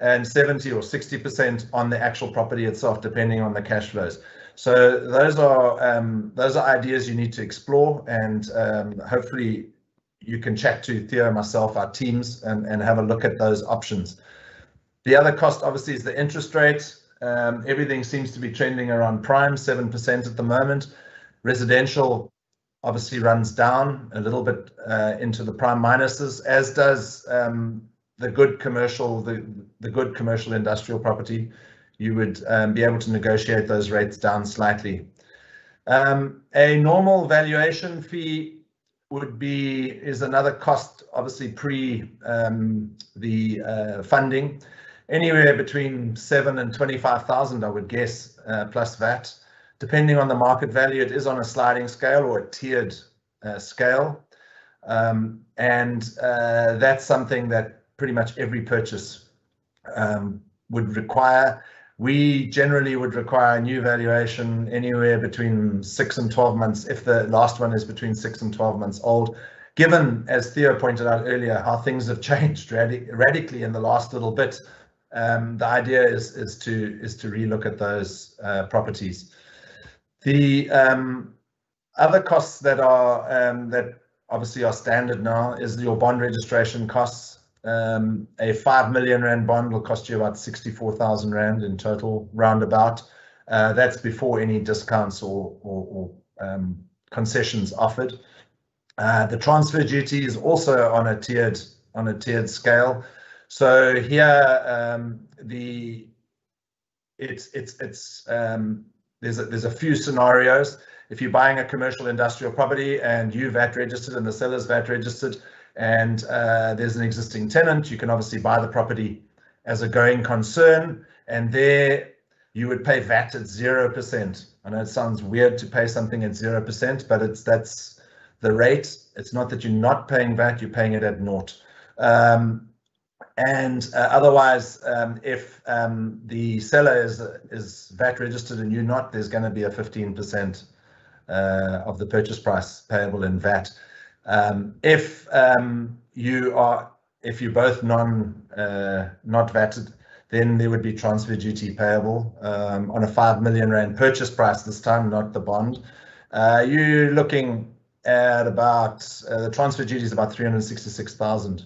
and 70 or 60% on the actual property itself, depending on the cash flows. So those are um, those are ideas you need to explore, and um, hopefully you can chat to Theo, myself, our teams, and, and have a look at those options. The other cost, obviously, is the interest rate. Um, everything seems to be trending around prime, 7% at the moment. Residential obviously runs down a little bit uh, into the prime minuses, as does um, the good commercial, the, the good commercial industrial property. You would um, be able to negotiate those rates down slightly. Um, a normal valuation fee would be is another cost, obviously pre um, the uh, funding, anywhere between seven and twenty-five thousand, I would guess, uh, plus VAT. Depending on the market value, it is on a sliding scale or a tiered uh, scale, um, and uh, that's something that pretty much every purchase um, would require. We generally would require a new valuation anywhere between six and 12 months, if the last one is between six and 12 months old. Given, as Theo pointed out earlier, how things have [laughs] changed radic radically in the last little bit, um, the idea is, is to is to relook at those uh, properties. The um, other costs that are um, that obviously are standard now is your bond registration costs. Um, a 5 million Rand bond will cost you about 64,000 Rand in total, roundabout. Uh, that's before any discounts or, or, or um, concessions offered. Uh, the transfer duty is also on a tiered on a tiered scale. So here um, the it's it's it's um, there's a, there's a few scenarios. If you're buying a commercial industrial property and you VAT registered and the seller's VAT registered, and uh, there's an existing tenant, you can obviously buy the property as a going concern, and there you would pay VAT at 0%. I know it sounds weird to pay something at 0%, but it's that's the rate. It's not that you're not paying VAT, you're paying it at naught. Um, and uh, otherwise, um, if um, the seller is is VAT registered and you're not, there's going to be a 15% uh, of the purchase price payable in VAT. Um, if um, you are, if you're both non uh, not VATted, then there would be transfer duty payable um, on a five million rand purchase price this time, not the bond. Uh, you're looking at about uh, the transfer duty is about 366,000.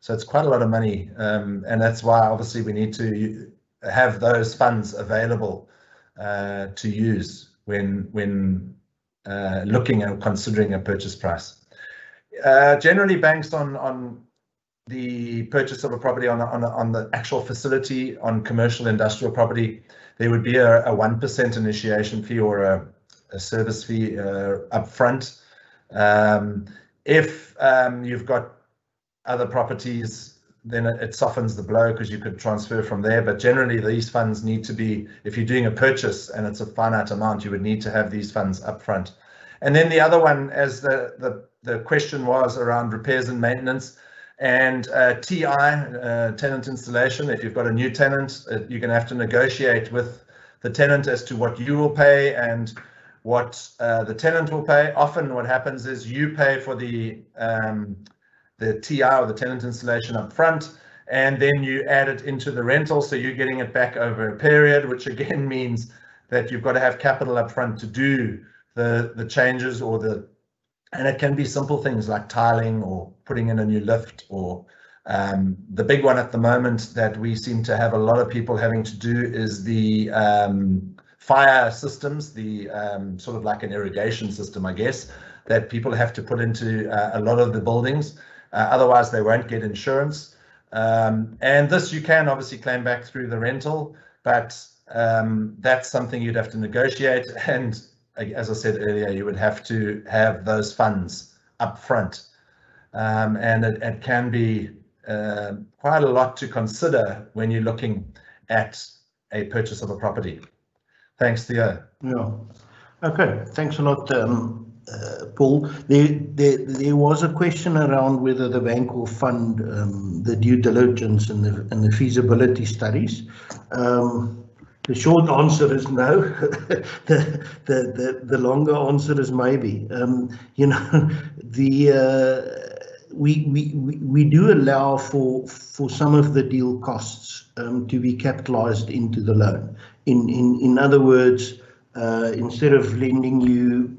So it's quite a lot of money, um, and that's why obviously we need to have those funds available uh, to use when when uh, looking at considering a purchase price. Uh, generally banks on on the purchase of a property on on, on the actual facility on commercial industrial property, there would be a, a 1% initiation fee or a, a service fee uh, upfront. Um, if um, you've got other properties, then it, it softens the blow because you could transfer from there. But generally, these funds need to be, if you're doing a purchase and it's a finite amount, you would need to have these funds upfront. And then the other one, as the, the the question was around repairs and maintenance and uh, TI, uh, tenant installation. If you've got a new tenant, uh, you're going to have to negotiate with the tenant as to what you will pay and what uh, the tenant will pay. Often what happens is you pay for the um, the TI or the tenant installation up front, and then you add it into the rental. So you're getting it back over a period, which again [laughs] means that you've got to have capital up front to do the, the changes or the and it can be simple things like tiling or putting in a new lift or um, the big one at the moment that we seem to have a lot of people having to do is the um, fire systems, the um, sort of like an irrigation system, I guess, that people have to put into uh, a lot of the buildings. Uh, otherwise, they won't get insurance. Um, and this you can obviously claim back through the rental, but um, that's something you'd have to negotiate. [laughs] And as I said earlier, you would have to have those funds up front. Um, and it, it, can be uh, quite a lot to consider when you're looking at a purchase of a property. Thanks, Theo. Yeah. Okay. Thanks a lot, um, uh, Paul. There, there, there was a question around whether the bank will fund um, the due diligence and the, and the feasibility studies. Um, the short answer is no. [laughs] the, the, the, the longer answer is maybe. Um, you know, [laughs] the uh, we, we, we do allow for for some of the deal costs um, to be capitalized into the loan. In in in other words, uh, instead of lending you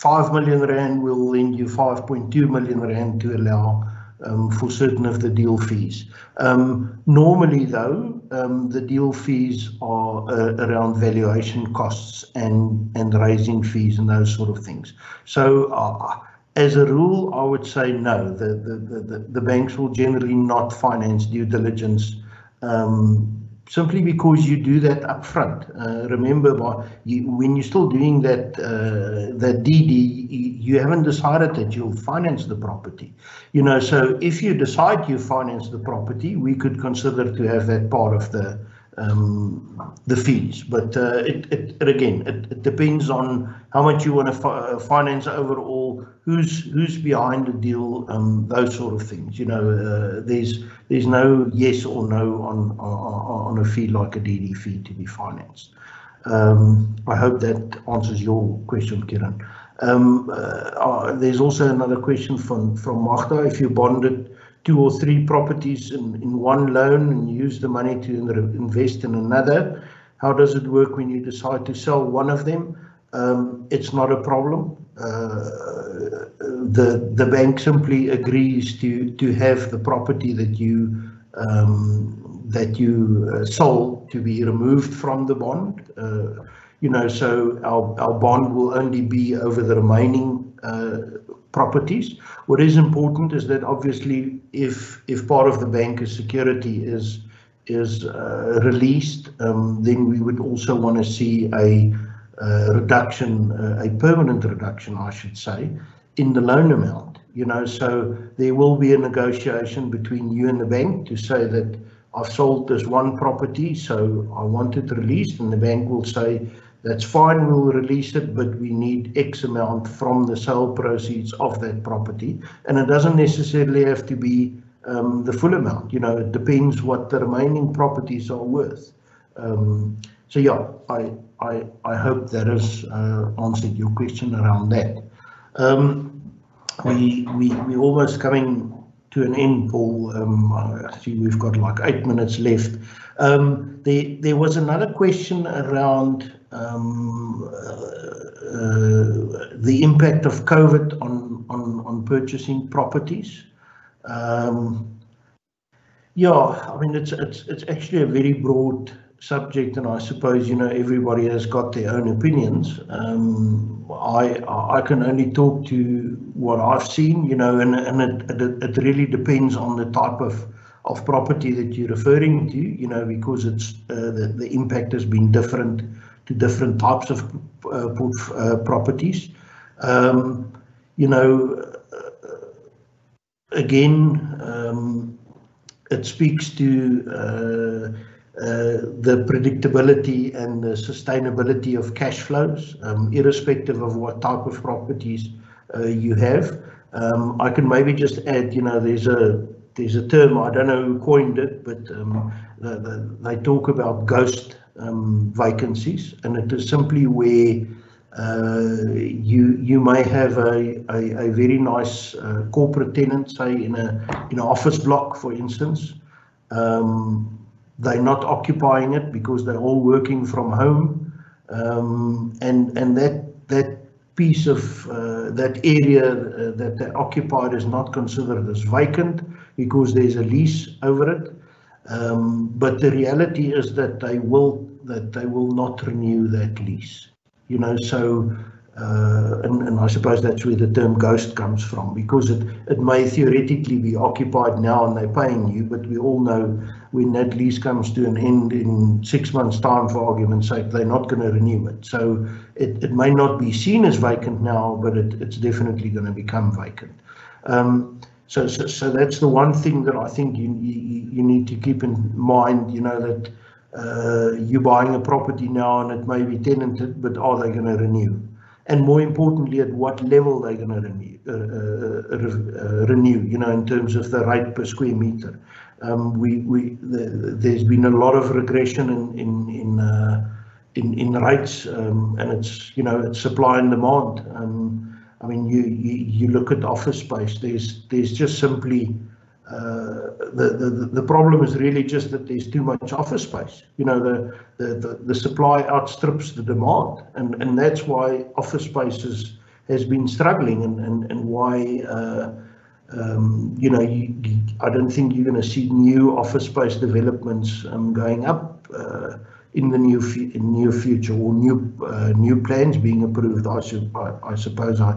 five million rand, we'll lend you 5.2 million rand to allow um, for certain of the deal fees. Um, normally, though, the deal fees are uh, around valuation costs and and raising fees and those sort of things. So uh, as a rule, I would say no. The the the, the banks will generally not finance due diligence. Um, simply because you do that upfront. Uh, remember, you, when you're still doing that uh, that DD, you haven't decided that you'll finance the property. You know, so if you decide you finance the property, we could consider to have that part of the um, the fees. But uh, it, it, it, again, it, it, depends on how much you want to fi uh, finance overall, who's who's behind the deal, um, those sort of things. You know, uh, there's there's no yes or no on, on on a fee like a DD fee to be financed. Um, I hope that answers your question, Kiran. Um, uh, uh, there's also another question from from Magda. If you bonded two or three properties in, in one loan and use the money to invest in another. How does it work when you decide to sell one of them? Um, it's not a problem. Uh, the the bank simply agrees to to have the property that you um, that you uh, sold to be removed from the bond. Uh, you know, so our our bond will only be over the remaining uh, properties. What is important is that obviously if if part of the banker's security is is uh, released, um, then we would also want to see a uh, reduction, uh, a permanent reduction, I should say, in the loan amount. You know, so there will be a negotiation between you and the bank to say that I've sold this one property, so I want it released, and the bank will say that's fine, we'll release it, but we need X amount from the sale proceeds of that property. And it doesn't necessarily have to be um, the full amount, you know, it depends what the remaining properties are worth. Um, so yeah, I, I, I hope that has uh, answered your question around that. Um, we, we, we're almost coming to an end, Paul. Um, I see we've got like eight minutes left. Um, there, there was another question around um, uh, the impact of COVID on, on, on purchasing properties. Um, yeah, I mean, it's, it's, it's actually a very broad subject and I suppose, you know, everybody has got their own opinions. Um, I, I can only talk to what I've seen, you know, and, and it, it, it really depends on the type of of property that you're referring to, you know, because it's uh, the, the impact has been different to different types of uh, uh, properties. Um, you know, uh, again, um, it speaks to uh, the predictability and the sustainability of cash flows, um, irrespective of what type of properties you have. Um, I can maybe just add, you know, there's a there's a term I don't know who coined it, but um, the, the, they talk about ghost um, vacancies, and it is simply where uh, you you may have a, a, a very nice uh, corporate tenant, say in a in an office block, for instance. Um, they're not occupying it because they're all working from home, um, and and that that piece of uh, that area uh, that they occupied is not considered as vacant because there's a lease over it. Um, but the reality is that they will that they will not renew that lease. You know, so uh, and, and I suppose that's where the term ghost comes from because it, it may theoretically be occupied now and they're paying you, but we all know when that lease comes to an end in six months' time, for argument's sake, they're not going to renew it. So it, it may not be seen as vacant now, but it, it's definitely going to become vacant. Um, so, so, so that's the one thing that I think you, you, you need to keep in mind, you know, that uh, you're buying a property now and it may be tenanted, but are they going to renew? And more importantly, at what level they're going to renew, uh, uh, uh, renew, you know, in terms of the rate per square meter. Um, we, we, the, there's been a lot of regression in, in, in, uh, in, in rates um, and it's, you know, it's supply and demand. Um, I mean, you, you, you look at office space, there's, there's just simply, the, the, the problem is really just that there's too much office space. You know, the, the, the, the supply outstrips the demand. And, and that's why office space is, has been struggling and, and, and why uh, Um, you know, you, I don't think you're going to see new office space developments um, going up uh, in the near, in near future or new uh, new plans being approved. I should, I, I, suppose, I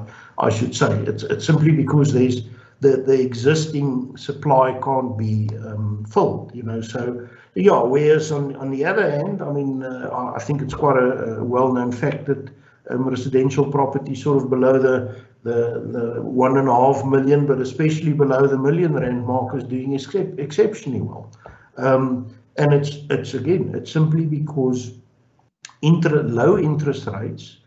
I should say it's it's simply because there's the the existing supply can't be um, filled. You know, so yeah. Whereas on on the other hand, I mean, uh, I think it's quite a, a well-known fact that um, residential property sort of below the the, the one and a half million, but especially below the million rand mark is doing except, exceptionally well. Um, and it's it's again, it's simply because inter, low interest rates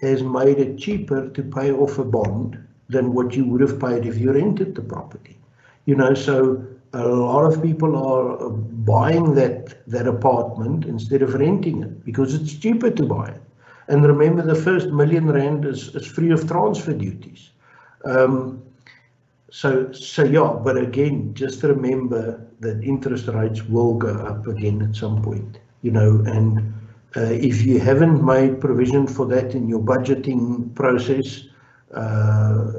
has made it cheaper to pay off a bond than what you would have paid if you rented the property. You know, so a lot of people are buying that that apartment instead of renting it because it's cheaper to buy it. And remember, the first million rand is, is free of transfer duties. Um, so, so yeah, but again, just remember that interest rates will go up again at some point, you know, and uh, if you haven't made provision for that in your budgeting process, uh,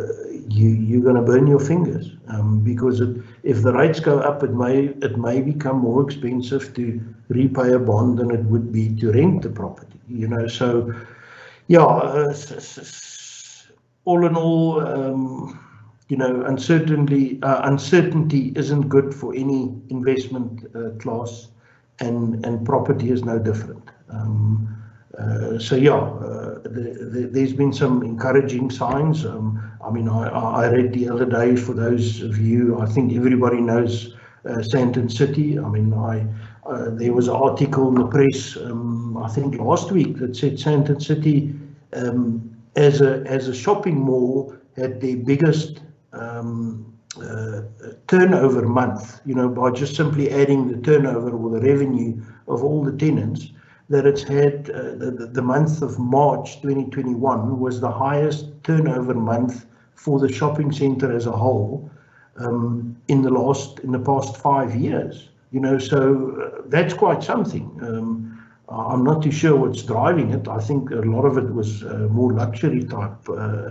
you, you're going to burn your fingers um, because it, if the rates go up, it may it may become more expensive to repay a bond than it would be to rent the property. You know, so yeah, uh, all in all, um, you know, uncertainty uh, uncertainty isn't good for any investment uh, class, and and property is no different. Um, uh, so yeah, uh, the, the, there's been some encouraging signs. Um, I mean, I, I read the other day for those of you, I think everybody knows uh, City. I mean, I uh, there was an article in the press, um, I think last week, that said Sandton City, um, as a as a shopping mall, had the biggest um, uh, turnover month. You know, by just simply adding the turnover or the revenue of all the tenants that it's had uh, the, the month of March 2021 was the highest turnover month for the shopping center as a whole um, in the last in the past five years. You know, so uh, that's quite something. Um, I'm not too sure what's driving it. I think a lot of it was uh, more luxury type uh,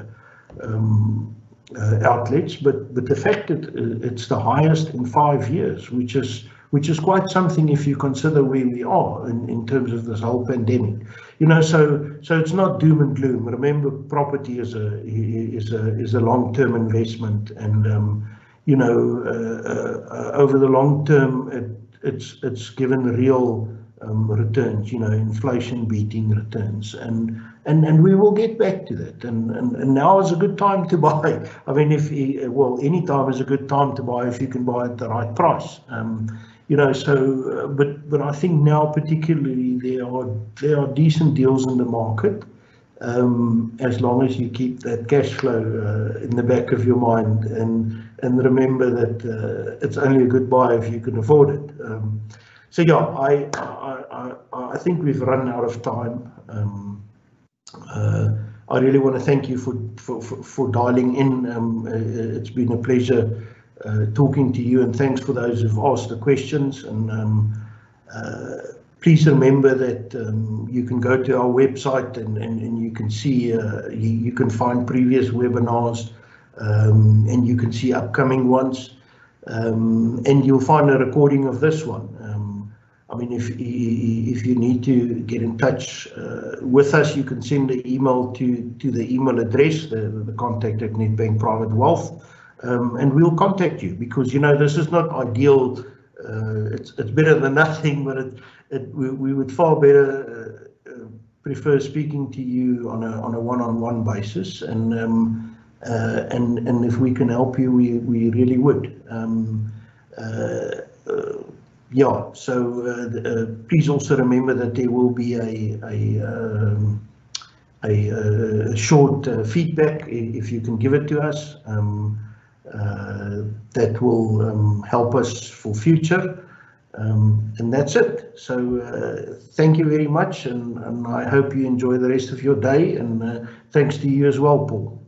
um, uh, outlets, but but the fact that uh, it's the highest in five years, which is which is quite something if you consider where we are in, in terms of this whole pandemic. You know, so so it's not doom and gloom. Remember, property is a is a is a long term investment, and um, you know, uh, uh, over the long term, it, it's it's given real um, returns. You know, inflation beating returns, and and and we will get back to that. And and, and now is a good time to [laughs] buy. I mean, if well, any time is a good time to buy if you can buy at the right price. Um, you know, so uh, but but I think now particularly there are there are decent deals in the market, um, as long as you keep that cash flow uh, in the back of your mind and and remember that uh, it's only a good buy if you can afford it. Um, so yeah, I, I I I think we've run out of time. Um, uh, I really want to thank you for for for, for dialing in. Um, uh, it's been a pleasure uh, talking to you, and thanks for those who've asked the questions. And um, uh, please remember that um, you can go to our website and, and, and you can see, uh, you, you, can find previous webinars um, and you can see upcoming ones. Um, and you'll find a recording of this one. Um, I mean, if if you need to get in touch uh, with us, you can send an email to to the email address, the, the contact at Nedbank Private Wealth um, and we'll contact you because you know this is not ideal. Uh, it's it's better than nothing, but it, it we, we would far better uh, uh, prefer speaking to you on a on a one-on-one basis, and um, uh, and and if we can help you, we we really would. Um, uh, yeah, so please also remember that there will be a a um, a, a, short feedback if you can give it to us. Um, that will um, help us for future. Um, and that's it. So uh, thank you very much, and, and, I hope you enjoy the rest of your day. And uh, thanks to you as well, Paul.